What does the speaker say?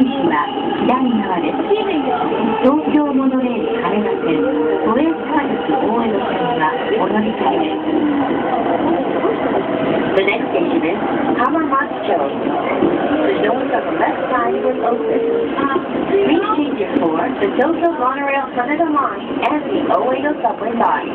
オレンジは左側です東京モノレール羽田線都営川口大江戸線はお乗り換えです The next station is Hamamatsucho. The doors on the left side will open. Please change it for the Tokyo Monorail Haneda Line and the Oedo Subway Line.